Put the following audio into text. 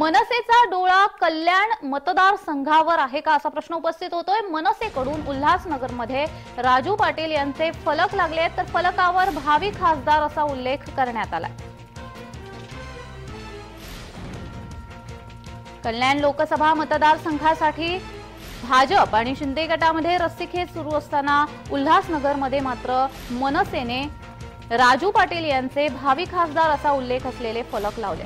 मनसेचा डोळा कल्याण मतदारसंघावर आहे का असा प्रश्न उपस्थित होतोय. मनसेकडून उल्हासनगरमध्ये राजू पाटील यांचे फलक लागले आहेत. तर फलकावर भावी खासदार असा उल्लेख करण्यात आला कल्याण लोकसभा मतदारसंघासाठी भाजप आणि शिंदे गटामध्ये रस्सीखेच सुरू असताना उल्हासनगरमध्ये मात्र मनसेने राजू पाटील यांचे भावी खासदार असा उल्लेख असलेले फलक लावले.